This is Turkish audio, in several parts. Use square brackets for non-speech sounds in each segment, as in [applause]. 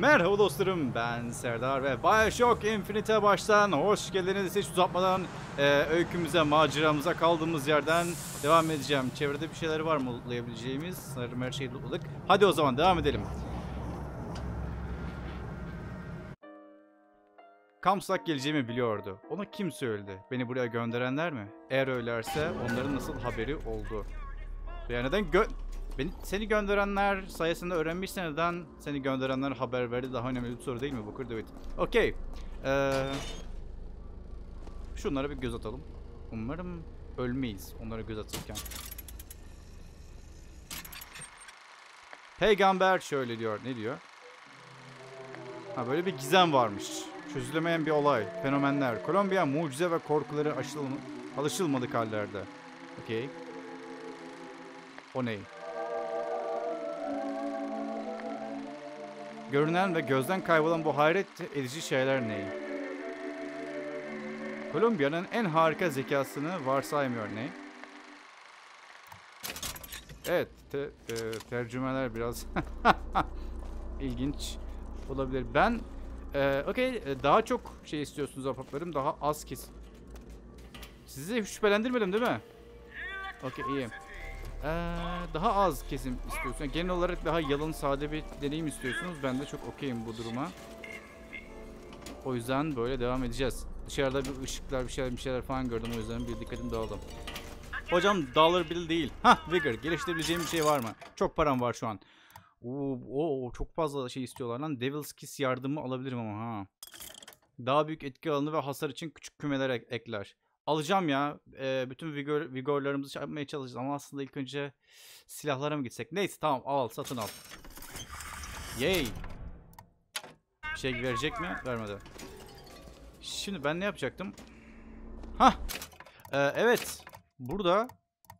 Merhaba dostlarım ben Serdar ve Bioshock Infinite'e baştan hoş geldiniz. Hiç uzatmadan e, öykümüze, maceramıza kaldığımız yerden devam edeceğim. Çevrede bir şeyler var mı lootlayabileceğimiz? Sanırım her şeyi lootladık. Hadi o zaman devam edelim. Kamsak geleceğimi biliyordu. Ona kim söyledi? Beni buraya gönderenler mi? Eğer öylerse onların nasıl haberi oldu? Ya neden gö... Beni, seni gönderenler sayesinde öğrenmişse neden seni gönderenler haber verdi daha önemli bir soru değil mi Booker Dewitt? Okey. Ee, şunlara bir göz atalım. Umarım ölmeyiz onlara göz atırken. Peygamber şöyle diyor. Ne diyor? Ha böyle bir gizem varmış. Çözülemeyen bir olay. Fenomenler. Kolombiya mucize ve korkuları aşılma, alışılmadık hallerde. Okey. O ne? Görünen ve gözden kaybolan bu hayret edici şeyler ne? Kolombiya'nın en harika zekasını varsaymıyor ne? Evet, te, te, tercümeler biraz [laughs] ilginç olabilir. Ben, e, okey, e, daha çok şey istiyorsunuz ahbaplarım, daha az kes. Sizi şüphelendirmedim değil mi? Okey, iyi. Ee, daha az kesim istiyorsun. Yani genel olarak daha yalın, sade bir deneyim istiyorsunuz. Ben de çok okeyim bu duruma. O yüzden böyle devam edeceğiz. Dışarıda bir ışıklar, bir şeyler, bir şeyler falan gördüm. O yüzden bir dikkatim dağıldı. Hocam dollar bill değil. Hah Vigor. Geliştirebileceğim bir şey var mı? Çok param var şu an. Oo, oo, çok fazla şey istiyorlar lan. Devil's Kiss yardımı alabilirim ama ha. Daha büyük etki alanı ve hasar için küçük kümeler ek- ekler. Alacağım ya. Ee, bütün vigor, vigorlarımızı şey yapmaya çalışacağız ama aslında ilk önce silahlara mı gitsek? Neyse tamam al satın al. Yay. Bir şey verecek mi? Vermedi. Şimdi ben ne yapacaktım? Hah. Ee, evet. Burada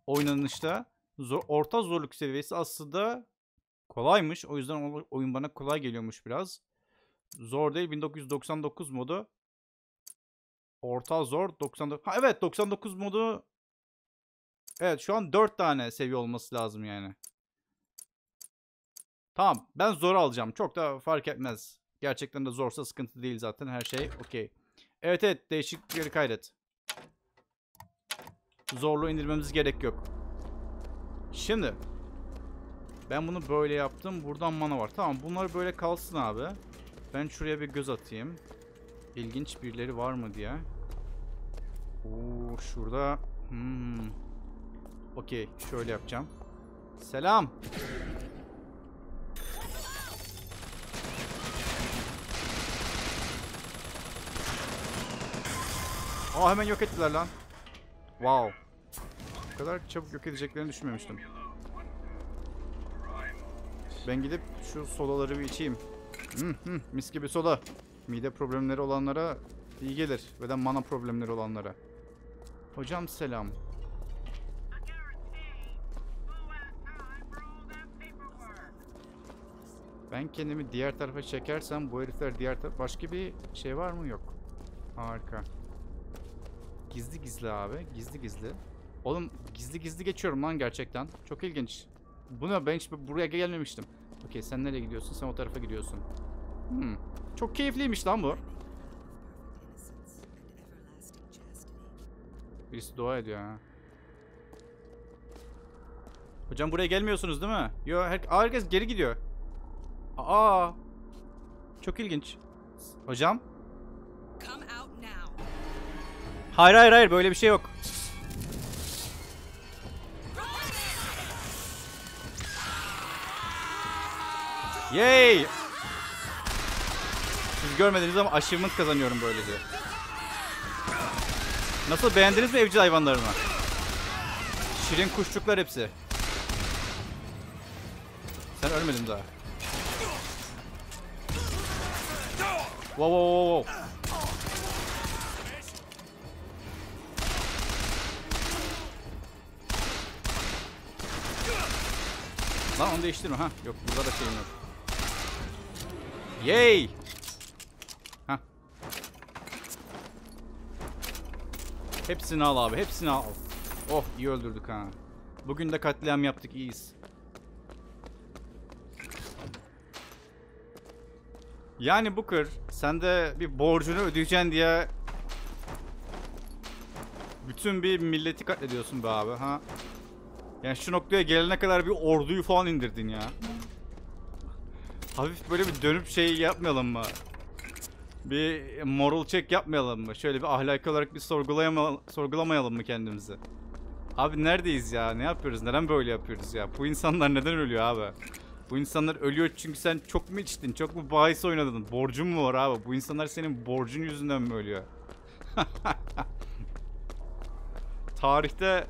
oynanışta zor, orta zorluk seviyesi aslında kolaymış. O yüzden oyun bana kolay geliyormuş biraz. Zor değil 1999 modu. Orta zor 99. Ha evet 99 modu. Evet şu an 4 tane seviye olması lazım yani. Tamam ben zor alacağım. Çok da fark etmez. Gerçekten de zorsa sıkıntı değil zaten her şey okey. Evet evet değişiklikleri kaydet. Zorluğu indirmemiz gerek yok. Şimdi. Ben bunu böyle yaptım. Buradan mana var. Tamam bunlar böyle kalsın abi. Ben şuraya bir göz atayım. İlginç birileri var mı diye. Oo şurada. Hmm. Okey şöyle yapacağım. Selam. Aa hemen yok ettiler lan. Wow. Bu kadar çabuk yok edeceklerini düşünmemiştim. Ben gidip şu solaları bir içeyim. Hmm, hmm, mis gibi soda. Mide problemleri olanlara iyi gelir. Ve de mana problemleri olanlara. Hocam selam. Ben kendimi diğer tarafa çekersem bu herifler diğer taraf... Başka bir şey var mı? Yok. Harika. Gizli gizli abi. Gizli gizli. Oğlum gizli gizli geçiyorum lan gerçekten. Çok ilginç. Buna ben hiç buraya gelmemiştim. Okey sen nereye gidiyorsun? Sen o tarafa gidiyorsun. Hmm. Çok keyifliymiş lan bu. Birisi dua ediyor ha. Hocam buraya gelmiyorsunuz değil mi? Yo her herkes geri gidiyor. Aa. Çok ilginç. Hocam? Hayır hayır hayır böyle bir şey yok. Yay! Siz görmediniz ama achievement kazanıyorum böylece. Nasıl beğendiniz mi evcil hayvanlarımı? Şirin kuşçuklar hepsi. Sen ölmedin daha. Wow wow wow wow. Lan onu değiştirme ha. Yok burada da şeyim yok. Yay! Hepsini al abi. Hepsini al. Oh iyi öldürdük ha. Bugün de katliam yaptık iyiyiz. Yani Booker sen de bir borcunu ödeyeceksin diye bütün bir milleti katlediyorsun be abi ha. Yani şu noktaya gelene kadar bir orduyu falan indirdin ya. Hafif böyle bir dönüp şey yapmayalım mı? Bir moral check yapmayalım mı? Şöyle bir ahlaki olarak bir sorgulayama, sorgulamayalım mı kendimizi? Abi neredeyiz ya? Ne yapıyoruz? Neden böyle yapıyoruz ya? Bu insanlar neden ölüyor abi? Bu insanlar ölüyor çünkü sen çok mu içtin? Çok mu bahis oynadın? Borcun mu var abi? Bu insanlar senin borcun yüzünden mi ölüyor? [laughs] Tarihte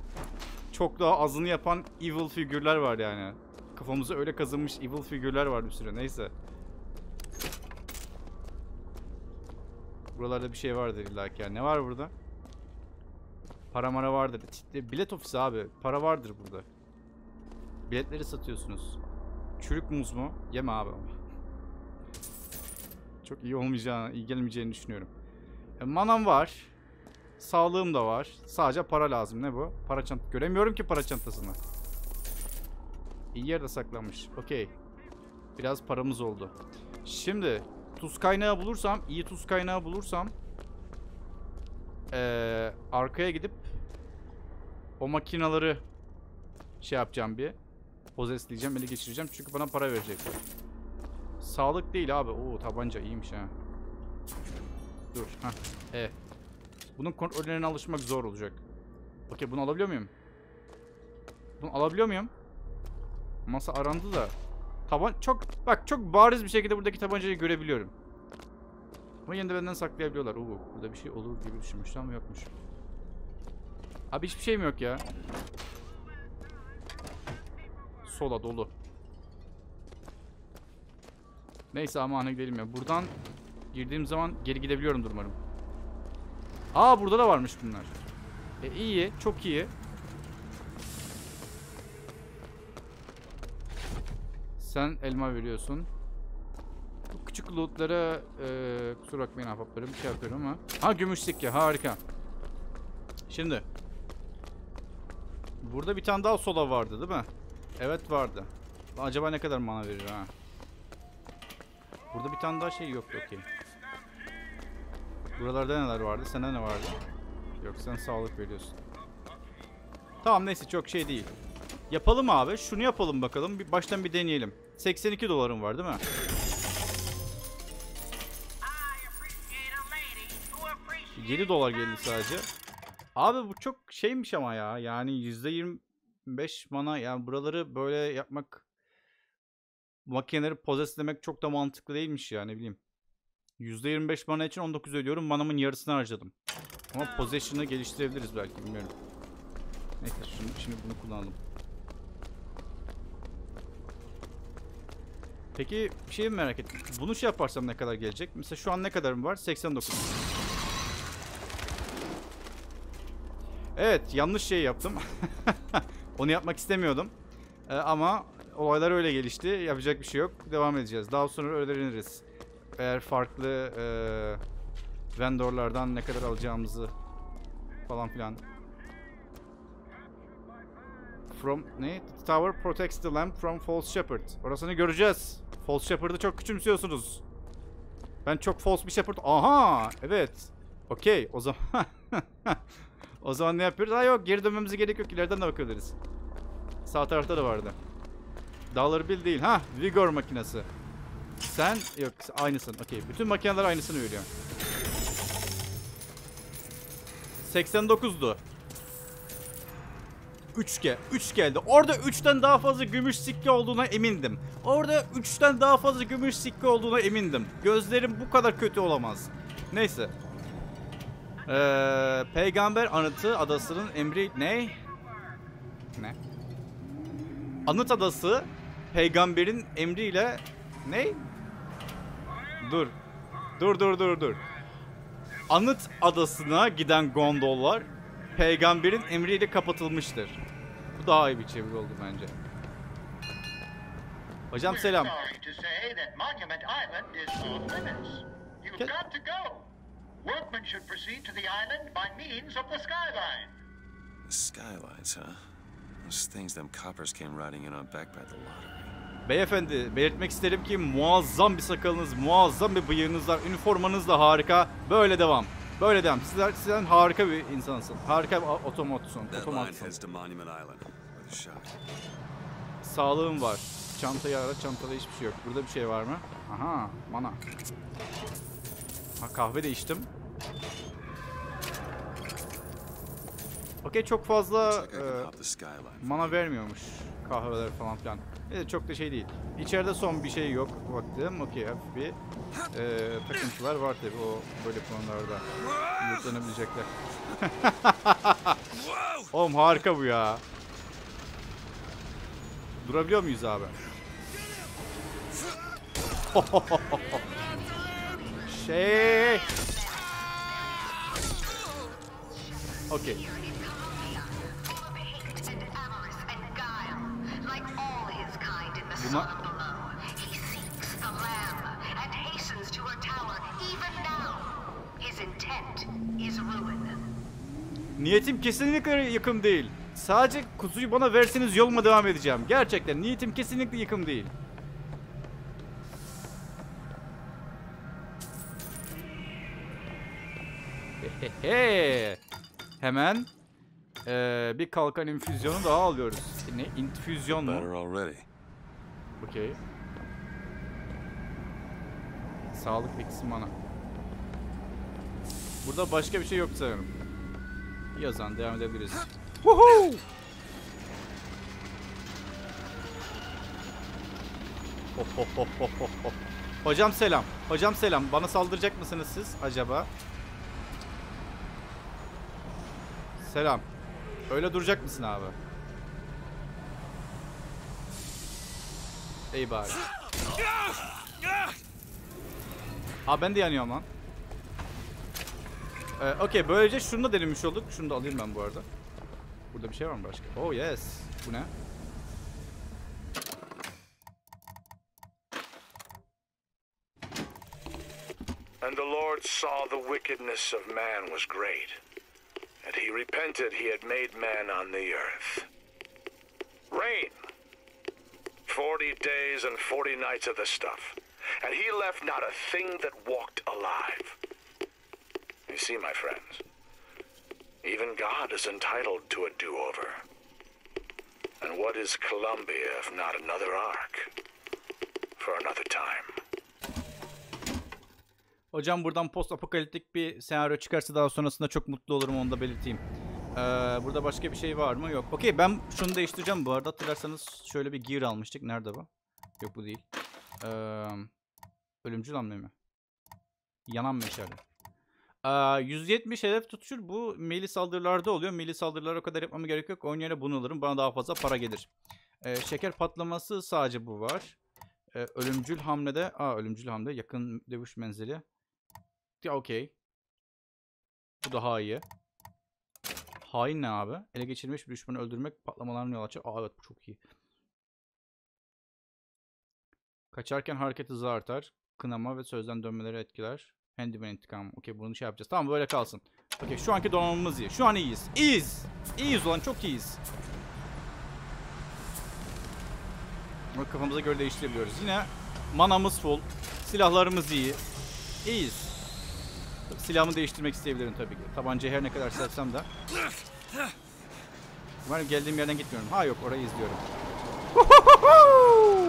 çok daha azını yapan evil figürler var yani. Kafamıza öyle kazınmış evil figürler var bir süre. Neyse. Buralarda bir şey vardır illa ki. Ne var burada? Para mara vardır. Bilet ofisi abi. Para vardır burada. Biletleri satıyorsunuz. Çürük muz mu? Yeme abi ama. Çok iyi olmayacağını, iyi gelmeyeceğini düşünüyorum. E, manam var. Sağlığım da var. Sadece para lazım. Ne bu? Para çant. Göremiyorum ki para çantasını. İyi yerde saklanmış. Okey. Biraz paramız oldu. Şimdi tuz kaynağı bulursam, iyi tuz kaynağı bulursam eee, arkaya gidip o makinaları şey yapacağım bir. Pozesleyeceğim, ele geçireceğim. Çünkü bana para verecek. Sağlık değil abi. Oo tabanca iyiymiş ha. Dur. Ha. E. Bunun kontrollerine alışmak zor olacak. Okey bunu alabiliyor muyum? Bunu alabiliyor muyum? Masa arandı da. Taban çok bak çok bariz bir şekilde buradaki tabancayı görebiliyorum. Ama yine de benden saklayabiliyorlar. Oo, burada bir şey olur gibi düşünmüştüm ama yokmuş. Abi hiçbir şeyim yok ya. Sola dolu. Neyse amana gidelim ya. Buradan girdiğim zaman geri gidebiliyorum umarım. Aa burada da varmış bunlar. E iyi, çok iyi. Sen elma veriyorsun. Bu küçük lootlara e, kusura bakmayın ahbaplarım şey yapıyorum ama. Ha gümüş sikke harika. Şimdi. Burada bir tane daha soda vardı değil mi? Evet vardı. Acaba ne kadar mana verir ha? Burada bir tane daha şey yoktu okey. Buralarda neler vardı? Sende ne vardı? Yok sen sağlık veriyorsun. Tamam neyse çok şey değil. Yapalım abi. Şunu yapalım bakalım. Bir baştan bir deneyelim. 82 dolarım var değil mi? I appreciate a lady who appreciates 7 dolar geldi sadece. Abi bu çok şeymiş ama ya. Yani %25 mana yani buraları böyle yapmak makineleri pozeslemek çok da mantıklı değilmiş ya ne bileyim. %25 mana için 19 ödüyorum. Manamın yarısını harcadım. Ama possession'ı geliştirebiliriz belki bilmiyorum. Neyse şimdi, şimdi bunu kullanalım. Peki bir şey merak ettim. Bunu şey yaparsam ne kadar gelecek? Mesela şu an ne kadarım var? 89. Evet yanlış şey yaptım. [laughs] Onu yapmak istemiyordum. Ee, ama olaylar öyle gelişti. Yapacak bir şey yok. Devam edeceğiz. Daha sonra öğreniriz. Eğer farklı e, vendorlardan ne kadar alacağımızı falan filan. From ne? The tower protects the lamp from false shepherd. Orasını göreceğiz. False shepherd'ı çok küçümsüyorsunuz. Ben çok false bir shepherd. Aha! Evet. Okey. O zaman [laughs] O zaman ne yapıyoruz? Ha yok geri dönmemize gerek yok. İleriden de bakabiliriz. Sağ tarafta da vardı. Dollar Bill değil. Ha Vigor makinesi. Sen yok aynısın. Okey. Bütün makineler aynısını veriyor. 89'du. 3 ge 3 geldi. Orada 3'ten daha fazla gümüş sikke olduğuna emindim. Orada 3'ten daha fazla gümüş sikke olduğuna emindim. Gözlerim bu kadar kötü olamaz. Neyse. Ee, Peygamber Anıtı Adası'nın emri ne? Ne? Anıt Adası peygamberin emriyle ne? Dur. Dur dur dur dur. Anıt Adası'na giden gondollar peygamberin emriyle kapatılmıştır. Bu daha iyi bir çeviri oldu bence. Hocam selam. Workmen should proceed to the island by means of the skyline. The skylines, huh? Those things them coppers came riding in on back by the lottery. Beyefendi belirtmek isterim ki muazzam bir sakalınız, muazzam bir bıyığınız var. Üniformanız da harika. Böyle devam. Böyle devam. Sizler, sizden harika bir insansın. Harika bir otomotsun. That Sağlığım var. Çantayı ara, çantada hiçbir şey yok. Burada bir şey var mı? Aha, mana. Ha kahve de içtim. Okey çok fazla e, mana vermiyormuş kahveler falan filan. E, çok da şey değil. İçeride son bir şey yok baktım. Okey hafif bir e, takıntılar var tabi o böyle konularda. Mutlanabilecekler. [laughs] Oğlum harika bu ya. Durabiliyor muyuz abi? [laughs] şey. Okey. Buna-. Niyetim kesinlikle yıkım değil. Sadece kuzuyu bana verseniz yoluma devam edeceğim. Gerçekten niyetim kesinlikle yıkım değil. Hehehe. Hemen eee, bir kalkan infüzyonu daha alıyoruz. Ne? İnfüzyon mu? Okey. Sağlık eksi mana. Burada başka bir şey yok sanırım. Yazan devam edebiliriz. Woohoo! Ho, ho, ho, ho, ho, ho. Hocam selam. Hocam selam. Bana saldıracak mısınız siz acaba? Selam. Öyle duracak mısın abi? İyi bari. Aa ben de yanıyorum lan. Ee, Okey böylece şunu da denemiş olduk. Şunu da alayım ben bu arada. Burada bir şey var mı başka? Oh yes. Bu ne? And the Lord saw the wickedness of man was great, and he repented he had made man on the earth. Rain. Forty days and forty nights of the stuff, and he left not a thing that walked alive. You see, my friends, even God is entitled to a do-over. And what is Columbia if not another ark? For another time. Hocam buradan post apokaliptik bir senaryo çıkarsa daha sonrasında çok mutlu olurum onu da belirteyim. Ee, burada başka bir şey var mı? Yok. Okey ben şunu değiştireceğim bu arada. Hatırlarsanız şöyle bir gear almıştık. Nerede bu? Yok bu değil. Ee, ölümcül hamle mi? Yanan meşale. Ee, 170 hedef tutuşur. Bu melee saldırılarda oluyor. Melee saldırılara o kadar yapmama gerek yok. Oynayana bunu alırım. Bana daha fazla para gelir. Ee, şeker patlaması sadece bu var. Ee, ölümcül hamlede... Aa ölümcül hamle. Yakın dövüş menzili. Ya okey. Bu daha iyi. Hain ne abi? Ele geçirilmiş bir düşmanı öldürmek patlamalarına yol açar. Aa evet bu çok iyi. Kaçarken hareket hızı artar. Kınama ve sözden dönmeleri etkiler. Handyman intikam. Okey bunu şey yapacağız. Tamam böyle kalsın. Okey şu anki donanımımız iyi. Şu an iyiyiz. İyiyiz. İyiyiz ulan çok iyiyiz. Ama kafamıza göre değiştirebiliyoruz. Yine manamız full. Silahlarımız iyi. İyiyiz. Silahımı değiştirmek isteyebilirim tabii ki. Tabancayı her ne kadar sevsem de. Umarım geldiğim yerden gitmiyorum. Ha yok orayı izliyorum. [laughs]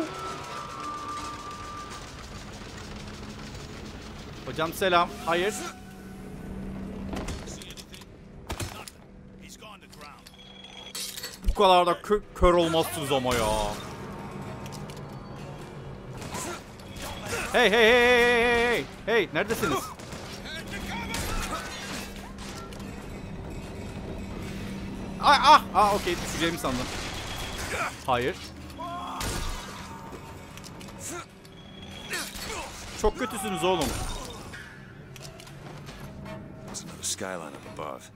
Hocam selam. Hayır. Bu kadar da kö- kör olmazsınız ama ya. Hey hey hey hey hey hey hey neredesiniz? Ah ah ah okey düşeceğimi sandım. Hayır. Çok kötüsünüz oğlum. Skyline up above.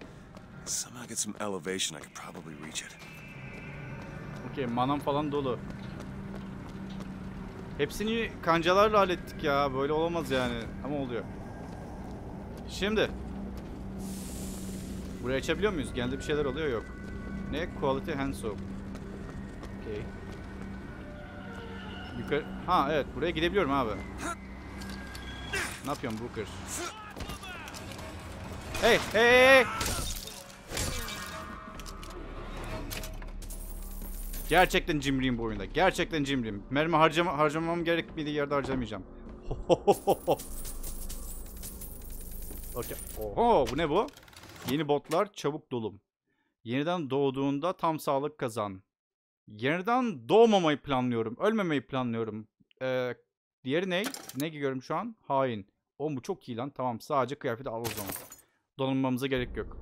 Somehow get some elevation, I could probably reach it. Okey manam falan dolu. Hepsini kancalarla hallettik ya. Böyle olamaz yani. Ama oluyor. Şimdi. Burayı açabiliyor muyuz? Genelde bir şeyler oluyor yok. Ne? Quality hand soap. Okey. Yukarı... Ha evet buraya gidebiliyorum abi. Ne yapıyorsun Booker? Hey hey hey! Gerçekten cimriyim bu oyunda. Gerçekten cimriyim. Mermi harcama, harcamam gerekmediği yerde harcamayacağım. [laughs] Okey. Oho bu ne bu? Yeni botlar çabuk dolum. Yeniden doğduğunda tam sağlık kazan. Yeniden doğmamayı planlıyorum. Ölmemeyi planlıyorum. Ee, diğeri ne? Ne giyiyorum şu an? Hain. O bu çok iyi lan. Tamam sadece kıyafeti al o zaman. Donanmamıza gerek yok.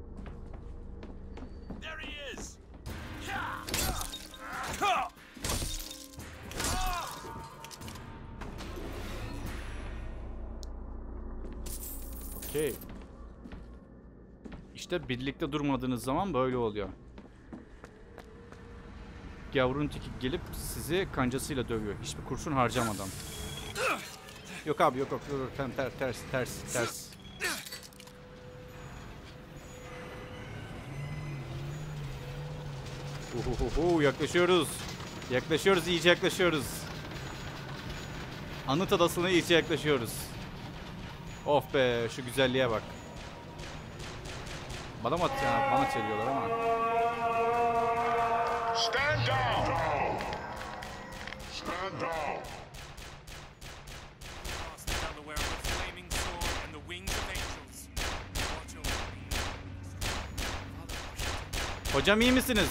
Okey. İşte birlikte durmadığınız zaman böyle oluyor. Gavrun teki gelip sizi kancasıyla dövüyor. Hiçbir kurşun harcamadan. Yok abi yok yok. Tam ter, ters ters ters. Uhuhuhu, yaklaşıyoruz. Yaklaşıyoruz iyice yaklaşıyoruz. Anıt adasına iyice yaklaşıyoruz. Of be şu güzelliğe bak. Bana mı at ya? Bana çeliyorlar ama. Stand down! Stand down. Delaware with flaming sword and the wings of angels. Watch over me. Father Washington. Hocam iyi misiniz?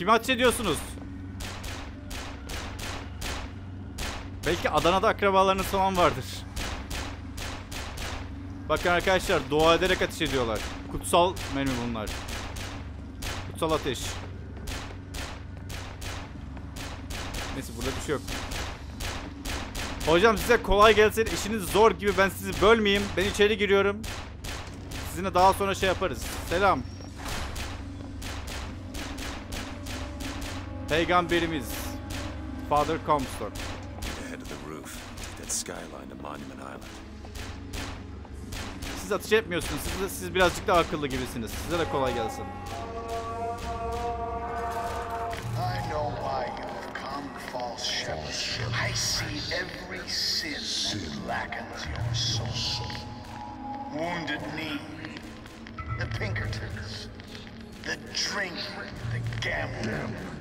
Kimi ateş ediyorsunuz? Belki Adana'da akrabalarınız falan vardır. Bakın arkadaşlar dua ederek ateş ediyorlar. Kutsal menü bunlar. Kutsal ateş. Neyse burada bir şey yok. Hocam size kolay gelsin. İşiniz zor gibi ben sizi bölmeyeyim. Ben içeri giriyorum. Sizinle daha sonra şey yaparız. Selam. Peygamberimiz. Father Comstock. Head to the roof. That skyline to Monument Island. Siz ateş etmiyorsunuz. Siz, siz birazcık daha akıllı gibisiniz. Size de kolay gelsin. I know why you have come, false shepherd. I see every sin that blackens your soul. Wounded knee, the Pinkertons, the drink, the gambling, and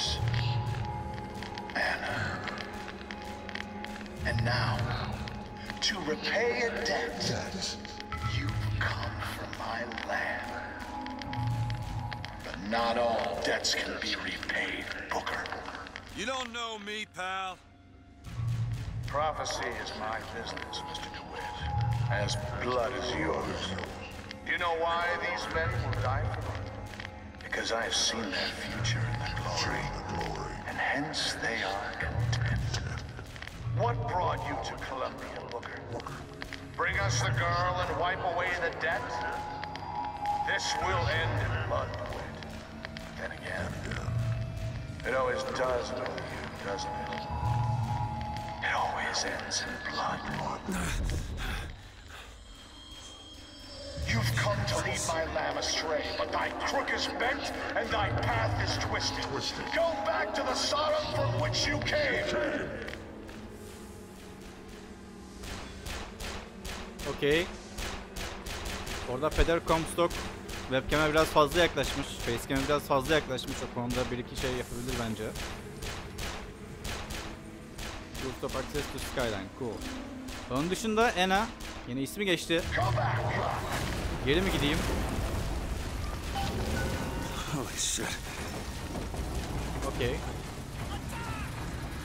of Anna. And now, to repay a debt, you've come from my land. But not all debts can be repaid, Booker. You don't know me, pal. Prophecy is my business, Mr. DeWitt. As blood is yours. Do you know why these men will die for me? Because I have seen their future in the glory. And hence they are content. What brought you to Columbia, Booker? Bring us the girl and wipe away the debt? This will end in blood, DeWitt. Then again, it always does with you, doesn't it? It always ends in blood. [laughs] You've come to lead my lamb astray, but thy crook is bent and thy path is twisted. Go back to the Sodom from which you came. Okey. Orada Peder Comstock webcam'e biraz fazla yaklaşmış. Facecam'e biraz fazla yaklaşmış. O konuda bir iki şey yapabilir bence. Rooftop access to skyline. Cool. Onun dışında Ena. Yine ismi geçti. Geri mi gideyim? Holy shit. Okey.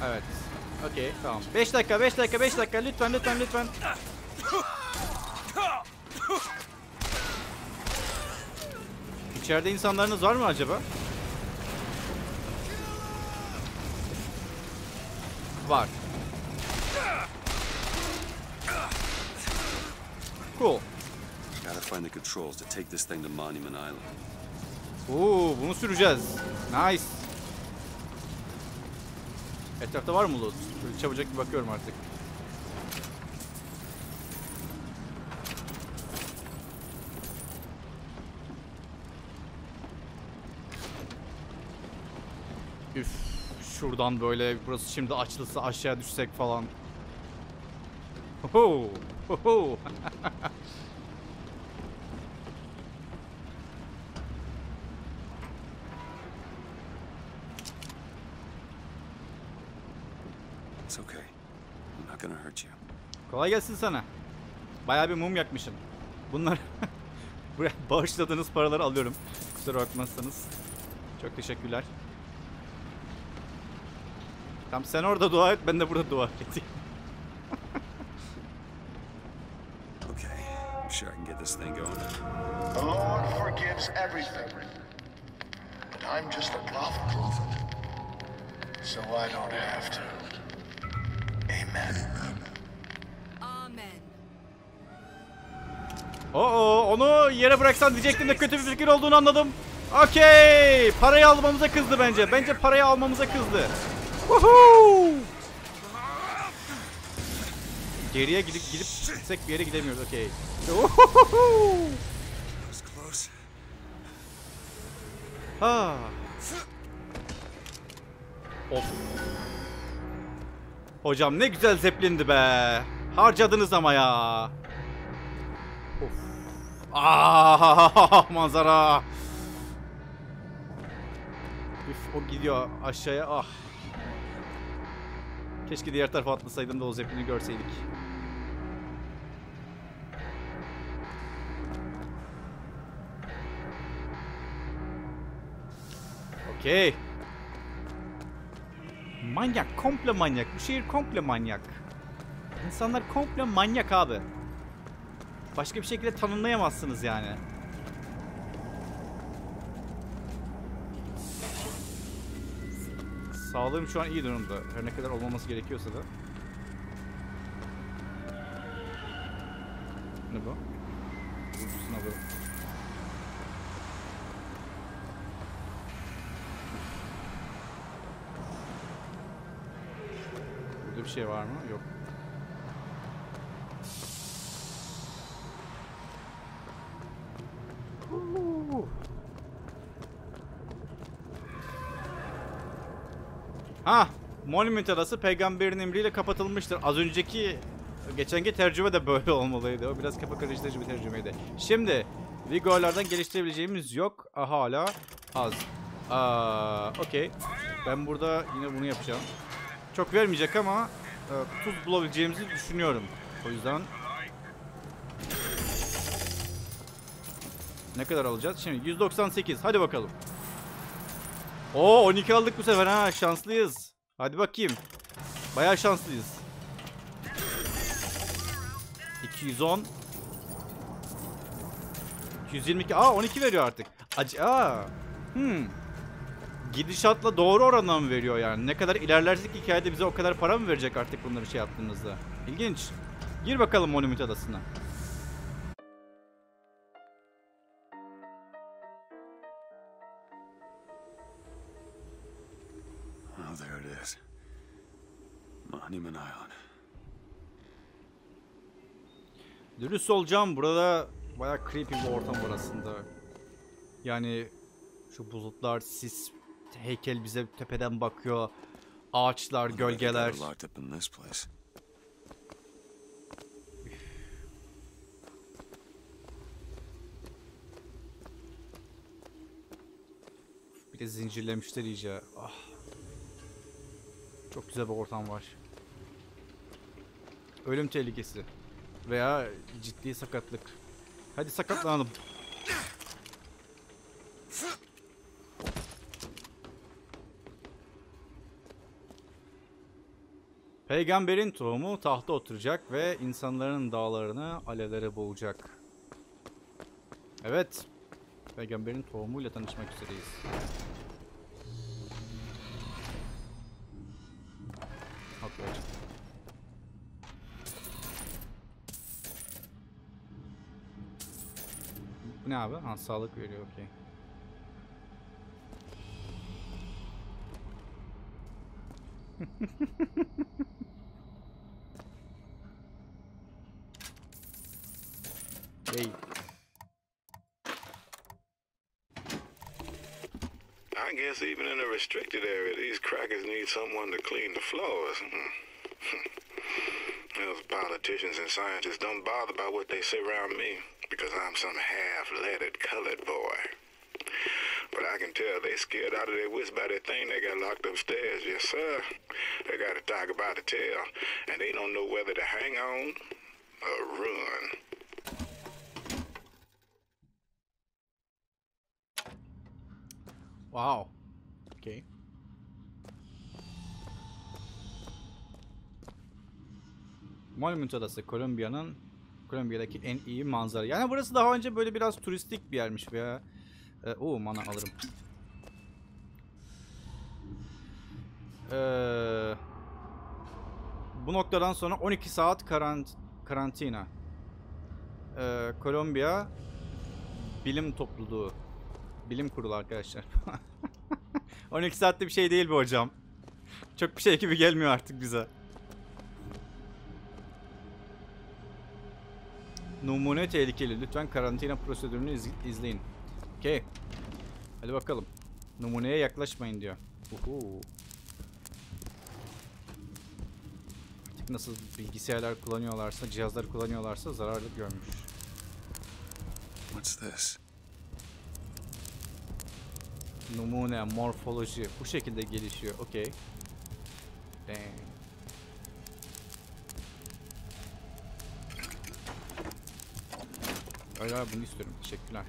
Evet. Okey tamam. 5 dakika 5 dakika 5 dakika lütfen lütfen lütfen. İçeride insanlarınız var mı acaba? Var. Cool find the controls to take this thing to Monument Island. Oo, bunu süreceğiz. Nice. Etrafta var mı loot? Böyle çabucak bir bakıyorum artık. Üf, şuradan böyle burası şimdi açılsa aşağı düşsek falan. Ho ho. Ho ho. [laughs] Kolay gelsin sana. Bayağı bir mum yakmışım. Bunlar [laughs] bağışladığınız paraları alıyorum. Kusura bakmazsanız. Çok teşekkürler. Tamam sen orada dua et ben de burada dua edeyim. 90 diyecektim de kötü bir fikir olduğunu anladım. Okey. Parayı almamıza kızdı bence. Bence parayı almamıza kızdı. Woohoo! Geriye gidip gidip gitsek bir yere gidemiyoruz. Okey. Ha. Of. Hocam ne güzel zeplindi be. Harcadınız ama ya. Of. Ah [laughs] manzara. Üf o gidiyor aşağıya ah. Keşke diğer tarafa atlasaydım da o zeplini görseydik. Okey. Manyak, komple manyak. Bu şehir komple manyak. İnsanlar komple manyak abi. Başka bir şekilde tanımlayamazsınız yani. Sağlığım şu an iyi durumda. Her ne kadar olmaması gerekiyorsa da. Ne bu? Ucuzunu alırım. Burada bir şey var mı? Yok. Ha, Monument Adası peygamberin emriyle kapatılmıştır. Az önceki geçenki tercüme de böyle [laughs] olmalıydı. O biraz kafa karıştırıcı bir tercümeydi. Şimdi Vigor'lardan geliştirebileceğimiz yok. Aa, hala az. Aa, okey. Ben burada yine bunu yapacağım. Çok vermeyecek ama e, tuz bulabileceğimizi düşünüyorum. O yüzden ne kadar alacağız? Şimdi 198. Hadi bakalım. Oo 12 aldık bu sefer ha. Şanslıyız. Hadi bakayım. Bayağı şanslıyız. 210 222. Aa 12 veriyor artık. Ac Aa. Hmm. Gidişatla doğru oranla mı veriyor yani? Ne kadar ilerlersek hikayede bize o kadar para mı verecek artık bunları şey yaptığımızda? İlginç. Gir bakalım Monument Adası'na. Monument Island. Dürüst olacağım burada bayağı creepy bir ortam var aslında. Yani şu bulutlar, sis, heykel bize tepeden bakıyor. Ağaçlar, gölgeler. Bir de zincirlemişler iyice. Ah. Çok güzel bir ortam var. Ölüm tehlikesi. Veya ciddi sakatlık. Hadi sakatlanalım. Peygamberin tohumu tahta oturacak ve insanların dağlarını alevlere boğacak. Evet. Peygamberin tohumuyla tanışmak üzereyiz. Bu ne abi? Ha sağlık veriyor okey. Hey. I guess even in a restricted area, these crackers need someone to clean the floors. Hmm. [laughs] Those politicians and scientists don't bother about what they say around me because I'm some half-leaded colored boy. But I can tell they scared out of their wits by that thing they got locked upstairs. Yes, sir. They got a tiger by the tail, and they don't know whether to hang on or run. Wow. Okay. Monument Adası Kolombiya'nın Kolombiya'daki en iyi manzara. Yani burası daha önce böyle biraz turistik bir yermiş veya ee, o mana alırım. Ee, bu noktadan sonra 12 saat karant karantina. Ee, Kolombiya Bilim Topluluğu. Bilim kurulu arkadaşlar. [laughs] 12 saatte bir şey değil bu hocam. Çok bir şey gibi gelmiyor artık bize. Numune tehlikeli. Lütfen karantina prosedürünü iz- izleyin. Okey. Hadi bakalım. Numuneye yaklaşmayın diyor. Uhu. Artık nasıl bilgisayarlar kullanıyorlarsa, cihazları kullanıyorlarsa zararlı görmüş. What's this? Numune, morfoloji bu şekilde gelişiyor. Okey. Damn. Öyle abi, bunu istiyorum. Teşekkürler.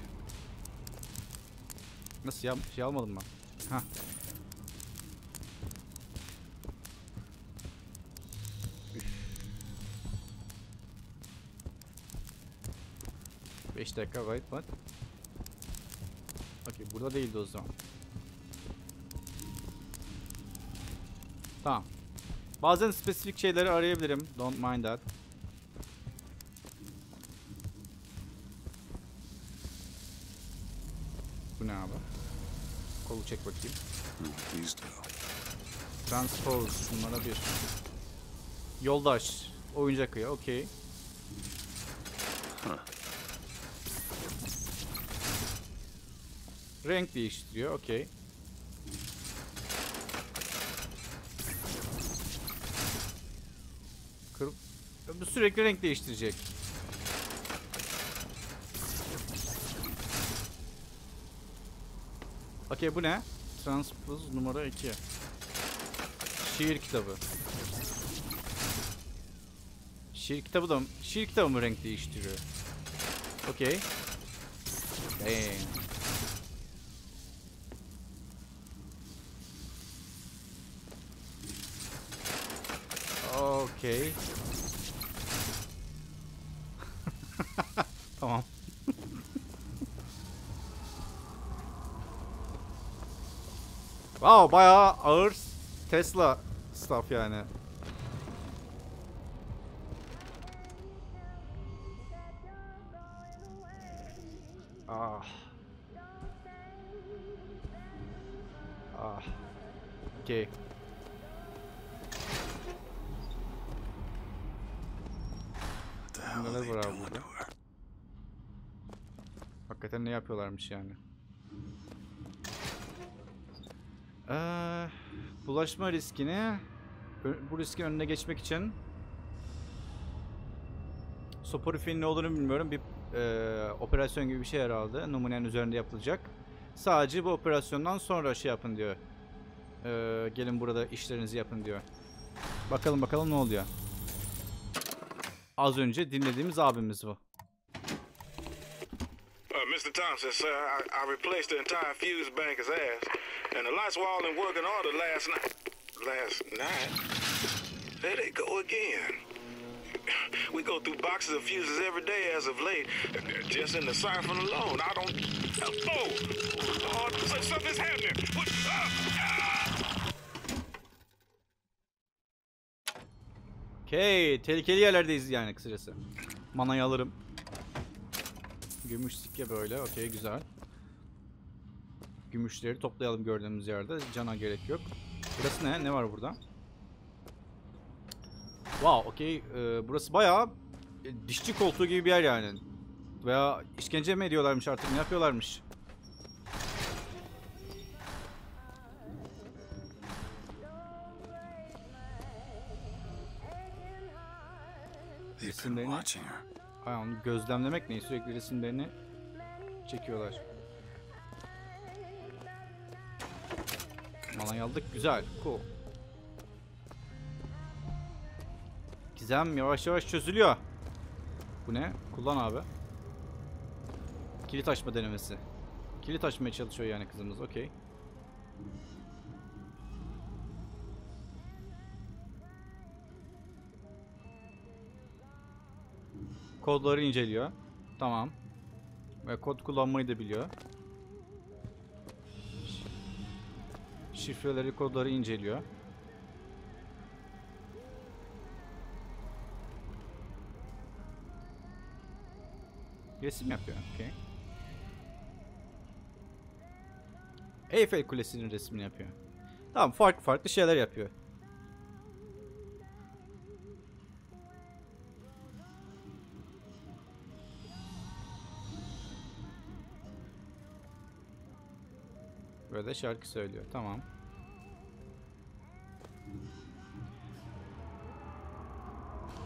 Nasıl ya? Şey almadım mı? Ha. Beş dakika wait what? Okey burada değildi o zaman. Tamam. Bazen spesifik şeyleri arayabilirim. Don't mind that. Bu ne abi? Kolu çek bakayım. Transpose numara bir. Yoldaş. Oyuncak ayı. Okey. Renk değiştiriyor. Okey. Kır... Bu sürekli renk değiştirecek. Okey bu ne? Transpose numara 2. Şiir kitabı. Şiir kitabı da şiir kitabı mı renk değiştiriyor? Okey. Damn. Okey. Wow, bayağı ağır Tesla stuff yani. Ah. Ah. Okay. Neler var abi burada? Hakikaten ne yapıyorlarmış yani. Ee, bulaşma riskini bu riskin önüne geçmek için Soporifin ne olduğunu bilmiyorum. Bir e, operasyon gibi bir şey herhalde. Numunenin üzerinde yapılacak. Sadece bu operasyondan sonra şey yapın diyor. Ee, gelin burada işlerinizi yapın diyor. Bakalım bakalım ne oluyor. Az önce dinlediğimiz abimiz bu. Uh, Mr. Thompson, sir, I, I replaced the entire fuse banker's ass, and the lights were all in working order last night. Last night? There they go again. We go through boxes of fuses every day as of late. Just in the siphon alone, I don't. Oh! Oh, so- something's happening! What? Ah! Ah! Okey. Tehlikeli yerlerdeyiz yani kısacası. Manayı alırım. Gümüş sikke böyle. Okey güzel. Gümüşleri toplayalım gördüğümüz yerde. Cana gerek yok. Burası ne? Ne var burada? Wow, okey. Ee, burası bayağı e, dişçi koltuğu gibi bir yer yani. Veya işkence mi ediyorlarmış artık ne yapıyorlarmış? Resimlerini... Hayır, onu gözlemlemek neyi? Sürekli resimlerini çekiyorlar. Malay aldık. Güzel. Cool. Gizem yavaş yavaş çözülüyor. Bu ne? Kullan abi. Kilit açma denemesi. Kilit açmaya çalışıyor yani kızımız. Okey. Kodları inceliyor. Tamam. Ve kod kullanmayı da biliyor. Şifreleri, kodları inceliyor. Resim yapıyor. Okey. Eyfel Kulesi'nin resmini yapıyor. Tamam farklı farklı şeyler yapıyor. Böyle de şarkı söylüyor. Tamam.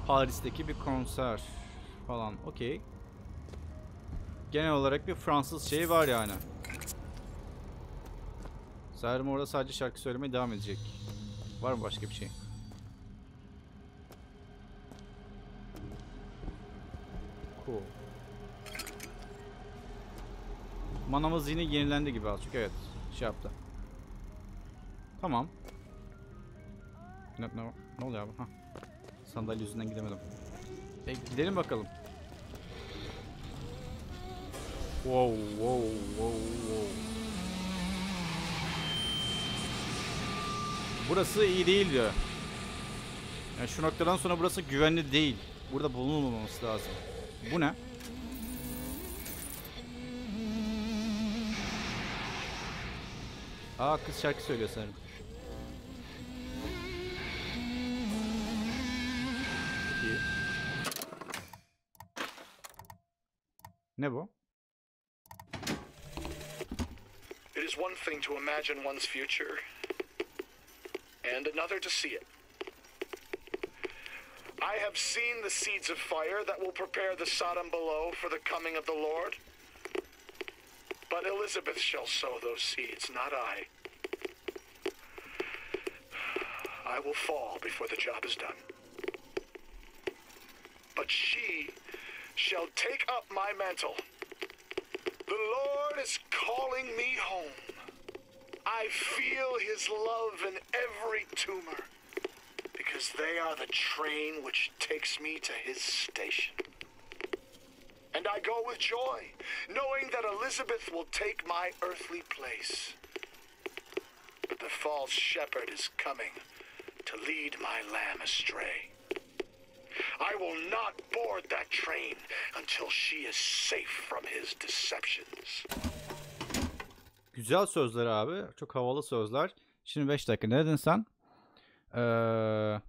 Paris'teki bir konser falan. Okey. Genel olarak bir Fransız şeyi var yani. Sanırım orada sadece şarkı söylemeye devam edecek. Var mı başka bir şey? Cool. Manamız yine yenilendi gibi az çok evet. Şey yaptı. Tamam. Ne, ne, ne oluyor abi? Hah. Sandalye yüzünden gidemedim. E, gidelim bakalım. Wow, wow, wow, wow. Burası iyi değil diyor. Yani şu noktadan sonra burası güvenli değil. Burada bulunmaması lazım. Bu ne? Aa kız şarkı söylüyor sanırım. Iyi. Ne bu? It is one thing to imagine one's future, and another to see it. I have seen the seeds of fire that will prepare the Sodom below for the coming of the Lord. But Elizabeth shall sow those seeds, not I. I will fall before the job is done. But she shall take up my mantle. The Lord is calling me home. I feel his love in every tumor because they are the train which takes me to his station. And I go with joy, knowing that Elizabeth will take my earthly place. But the false shepherd is coming to lead my lamb astray. I will not board that train until she is safe from his deceptions. Güzel sözler abi. Çok havalı sözler. Şimdi 5 dakika ne dedin sen? Ee,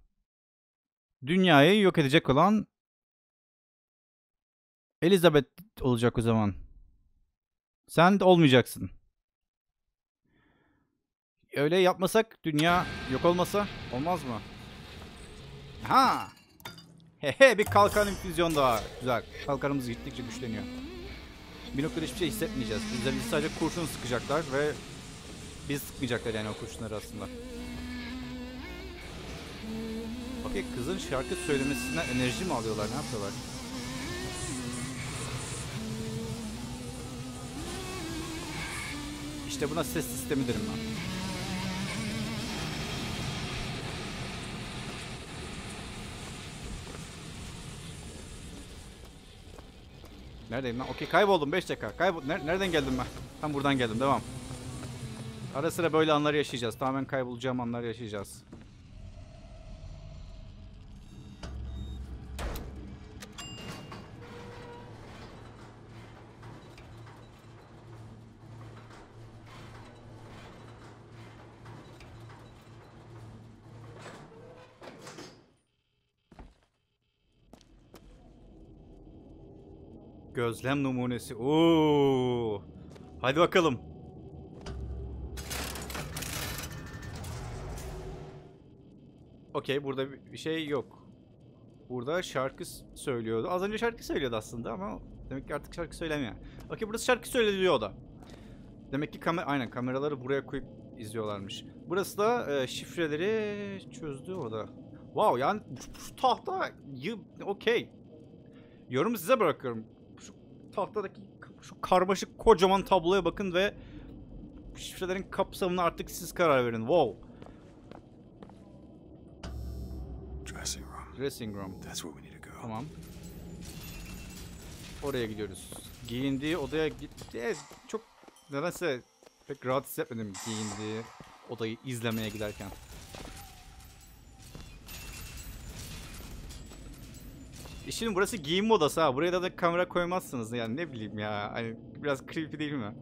dünyayı yok edecek olan Elizabeth olacak o zaman. Sen de olmayacaksın. Öyle yapmasak dünya yok olmasa olmaz mı? Ha! Hehe bir kalkan infüzyon daha. Güzel. Kalkanımız gittikçe güçleniyor. Bir noktada hiçbir şey hissetmeyeceğiz. Üzerimize sadece kurşun sıkacaklar ve biz sıkmayacaklar yani o kurşunları aslında. Okey kızın şarkı söylemesinden enerji mi alıyorlar? Ne yapıyorlar? İşte buna ses sistemi derim ben. Neredeyim lan? Okey kayboldum 5 dakika. Kaybol Ner- nereden geldim ben? Tam buradan geldim. Devam. Ara sıra böyle anlar yaşayacağız. Tamamen kaybolacağım anlar yaşayacağız. Gözlem numunesi. Oo. Hadi bakalım. Okey burada bir şey yok. burada şarkı söylüyordu. Az önce şarkı söylüyordu aslında ama demek ki artık şarkı söylemiyor. Okey burası şarkı söyleniyor da. Demek ki kamer aynen kameraları buraya koyup izliyorlarmış. Burası da e, şifreleri çözdü o da. Wow yani şu, tahta okey. Yorumu size bırakıyorum. Tahtadaki şu karmaşık kocaman tabloya bakın ve şifrelerin kapsamına artık siz karar verin. Wow. Dressing room. Dressing room. That's where we need to go. Tamam. Oraya gidiyoruz. Giyindiği odaya gitti. Evet, çok nedense pek rahat hissetmedim giyindiği odayı izlemeye giderken. Şimdi burası giyinme odası ha. Buraya da, da kamera koymazsınız yani ne bileyim ya. Hani biraz creepy değil mi?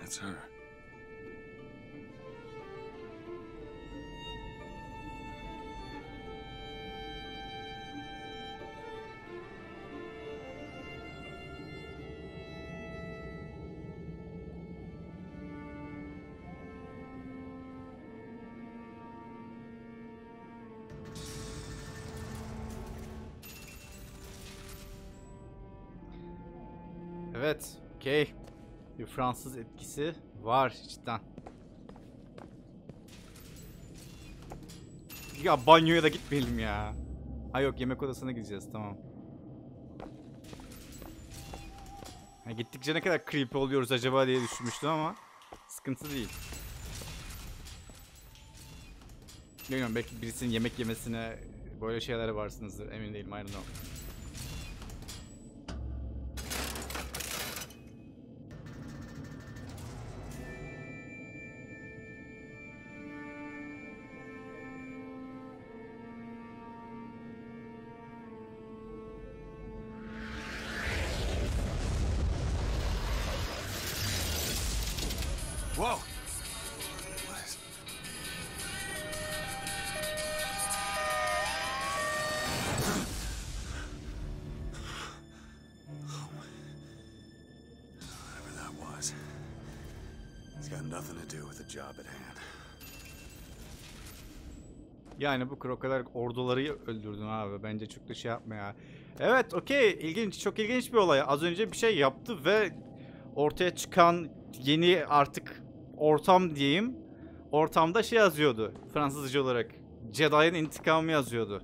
That's her. Fransız etkisi var cidden. Ya banyoya da gitmeyelim ya. Ha yok yemek odasına gideceğiz tamam. Ha, gittikçe ne kadar creepy oluyoruz acaba diye düşünmüştüm ama sıkıntı değil. Bilmiyorum belki birisinin yemek yemesine böyle şeylere varsınızdır emin değilim I don't know. Yani bu kadar orduları öldürdün abi. Bence çok da şey yapma ya. Evet okey ilginç çok ilginç bir olay. Az önce bir şey yaptı ve ortaya çıkan yeni artık ortam diyeyim. Ortamda şey yazıyordu Fransızca olarak. Jedi'ın intikamı yazıyordu.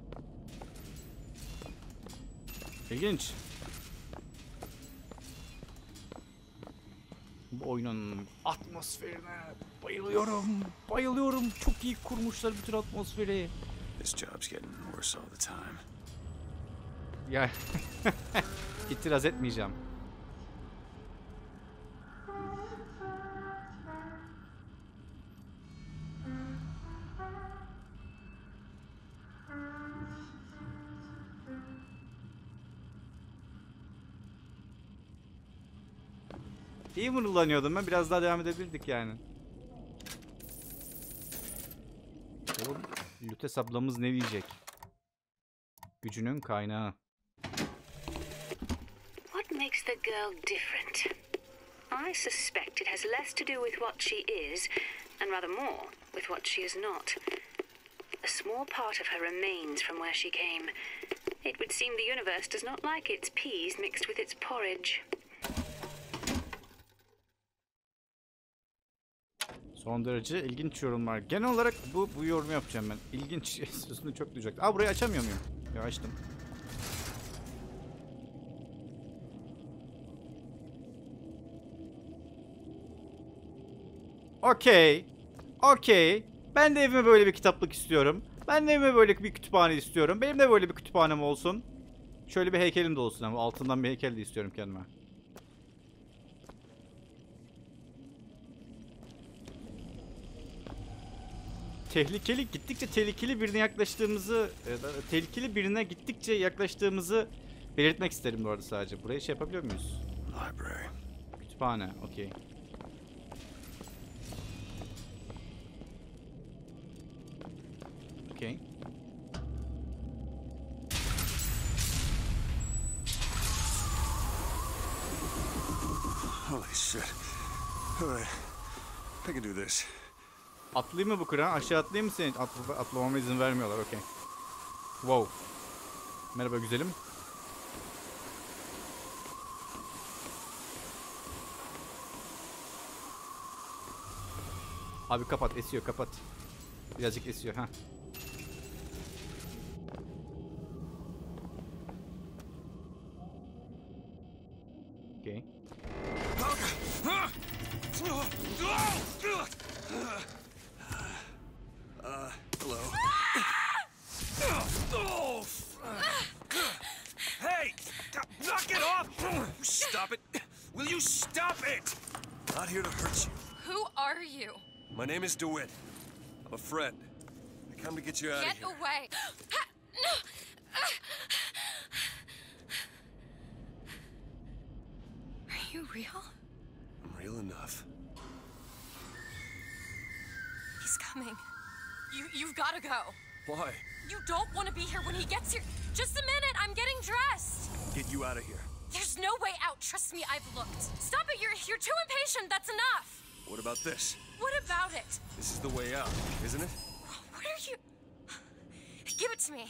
İlginç. Bu oyunun atmosferine bayılıyorum. Bayılıyorum. Çok iyi kurmuşlar bütün atmosferi. This job's getting worse all the time. Ya [laughs] itiraz etmeyeceğim. İyi mırıldanıyordum ben. Biraz daha devam edebilirdik yani. Ablamız ne diyecek? Gücünün kaynağı. What makes the girl different? I suspect it has less to do with what she is, and rather more with what she is not. A small part of her remains from where she came. It would seem the universe does not like its peas mixed with its porridge. Son derece ilginç yorumlar. Genel olarak bu bu yorumu yapacağım ben. İlginç [laughs] sözünü çok duyacak. Aa burayı açamıyor muyum? Ya açtım. Okey. Okey. Ben de evime böyle bir kitaplık istiyorum. Ben de evime böyle bir kütüphane istiyorum. Benim de böyle bir kütüphanem olsun. Şöyle bir heykelim de olsun ama altından bir heykel de istiyorum kendime. Tehlikeli gittikçe tehlikeli birine yaklaştığımızı e, da- tehlikeli birine gittikçe yaklaştığımızı belirtmek isterim bu arada sadece. Burayı şey yapabiliyor muyuz? Library. Kütüphane, okey. Okey. Holy shit. Alright. I can do this. Atlayayım mı bu kıra? Aşağı atlayayım mı seni? Atla, atlamama izin vermiyorlar. Okey. Wow. Merhaba güzelim. Abi kapat esiyor kapat. Birazcık esiyor ha. Get you out Get of here. away! Are you real? I'm real enough. He's coming. You you've got to go. Why? You don't want to be here when he gets here. Just a minute, I'm getting dressed. Get you out of here. There's no way out. Trust me, I've looked. Stop it. You're you're too impatient. That's enough. What about this? What about it? This is the way out, isn't it? Give it to me.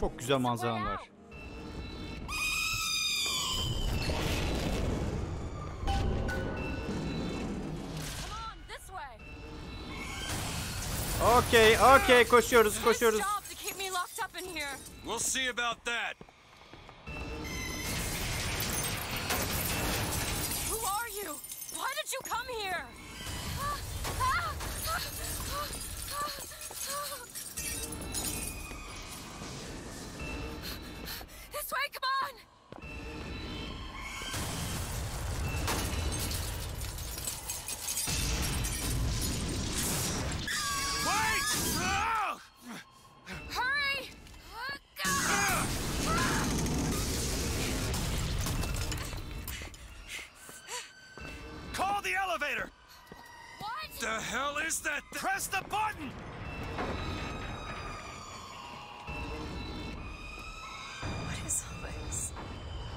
Çok güzel manzaran var. Okey, okey koşuyoruz, koşuyoruz. Nice job to keep me locked up in here. We'll see about that. Who are you? Why did you come here? Hell is that? Press the button! What is all this?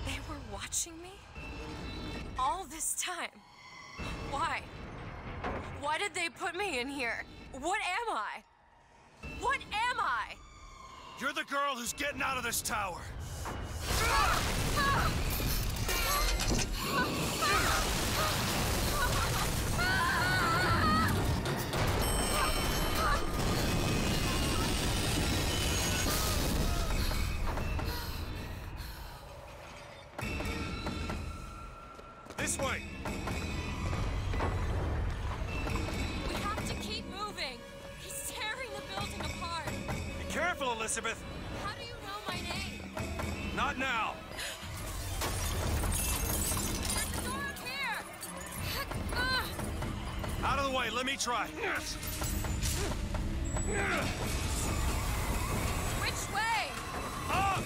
They were watching me? All this time? Why? Why did they put me in here? What am I? What am I? You're the girl who's getting out of this tower. [laughs] [laughs] This way. We have to keep moving. He's tearing the building apart. Be careful, Elizabeth. How do you know my name? Not now. There's a door up here. Out of the way. Let me try. Which way? Up!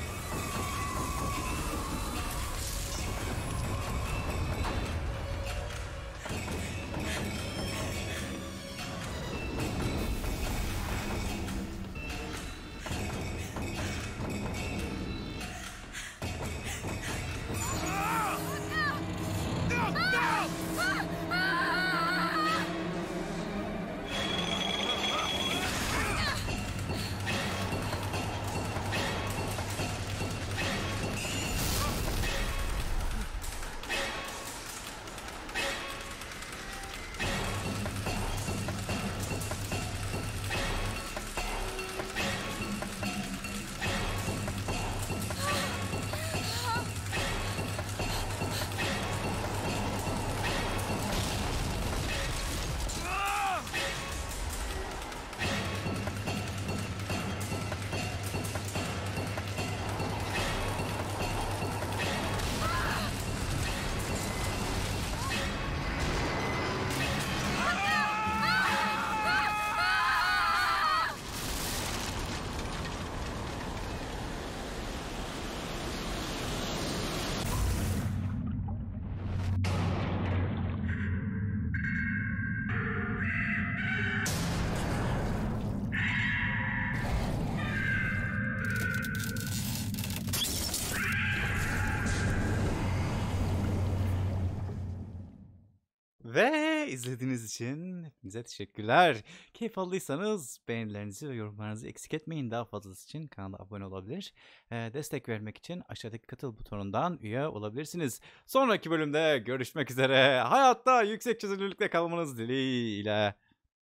İzlediğiniz için hepinize teşekkürler. Keyif aldıysanız beğenilerinizi ve yorumlarınızı eksik etmeyin. Daha fazlası için kanala abone olabilir. Destek vermek için aşağıdaki katıl butonundan üye olabilirsiniz. Sonraki bölümde görüşmek üzere. Hayatta yüksek çözünürlükte kalmanız dileğiyle.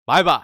Bay bay.